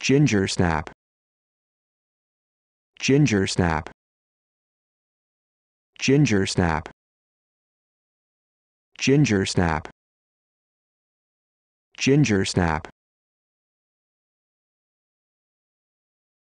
ginger snap. Ginger snap. Ginger snap. Ginger snap. Ginger snap.